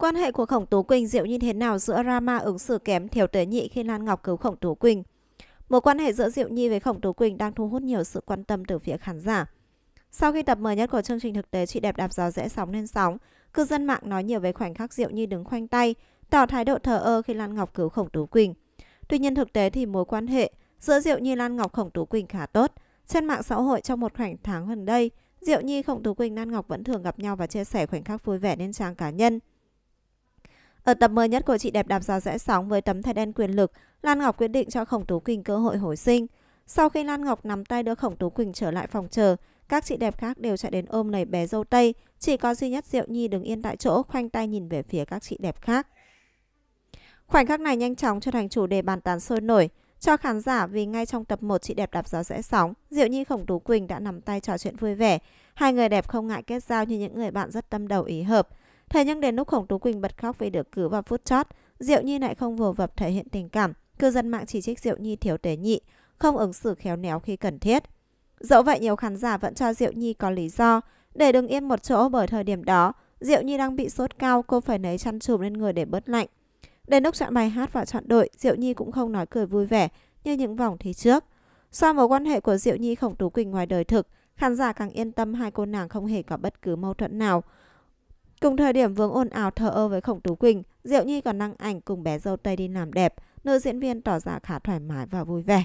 Quan hệ của Khổng Tú Quỳnh Diệu như thế nào giữa rama ứng xử kém Thiếu Tế Nhị khi Lan Ngọc cứu Khổng Tú Quỳnh? Mối quan hệ giữa Diệu Nhi với Khổng Tú Quỳnh đang thu hút nhiều sự quan tâm từ phía khán giả. Sau khi tập mới nhất của chương trình thực tế Chị đẹp đạp gió rẽ sóng lên sóng, cư dân mạng nói nhiều về khoảnh khắc Diệu Nhi đứng khoanh tay, tỏ thái độ thờ ơ khi Lan Ngọc cứu Khổng Tú Quỳnh. Tuy nhiên thực tế thì mối quan hệ giữa Diệu Nhi Lan Ngọc Khổng Tú Quỳnh khá tốt. Trên mạng xã hội trong một khoảng tháng gần đây, Diệu Nhi Khổng Tú Quỳnh Lan Ngọc vẫn thường gặp nhau và chia sẻ khoảnh khắc vui vẻ lên trang cá nhân. Ở tập mới nhất của chị đẹp đạp gió rẽ sóng với tấm thẻ đen quyền lực, Lan Ngọc quyết định cho Khổng Tú Quỳnh cơ hội hồi sinh. Sau khi Lan Ngọc nắm tay đưa Khổng Tú Quỳnh trở lại phòng chờ, các chị đẹp khác đều chạy đến ôm lấy bé dâu tây, chỉ có duy nhất Diệu Nhi đứng yên tại chỗ khoanh tay nhìn về phía các chị đẹp khác. Khoảnh khắc này nhanh chóng trở thành chủ đề bàn tán sôi nổi cho khán giả vì ngay trong tập 1 chị đẹp đạp gió rẽ sóng, Diệu Nhi Khổng Tú Quỳnh đã nắm tay trò chuyện vui vẻ. Hai người đẹp không ngại kết giao như những người bạn rất tâm đầu ý hợp. Thế nhưng đến lúc Khổng Tú Quỳnh bật khóc vì được cứu vào phút chót, Diệu Nhi lại không vồ vập thể hiện tình cảm. Cư dân mạng chỉ trích Diệu Nhi thiếu tế nhị, không ứng xử khéo léo khi cần thiết. Dẫu vậy nhiều khán giả vẫn cho Diệu Nhi có lý do để đứng yên một chỗ bởi thời điểm đó Diệu Nhi đang bị sốt cao, cô phải lấy chăn trùm lên người để bớt lạnh. Đến lúc chọn bài hát và chọn đội, Diệu Nhi cũng không nói cười vui vẻ như những vòng thi trước. So mối quan hệ của Diệu Nhi Khổng Tú Quỳnh ngoài đời thực, khán giả càng yên tâm hai cô nàng không hề có bất cứ mâu thuẫn nào. Cùng thời điểm Vương ồn ào thờ ơ với Khổng Tú Quỳnh, Diệu Nhi còn đăng ảnh cùng bé dâu Tây đi làm đẹp. Nữ diễn viên tỏ ra khá thoải mái và vui vẻ.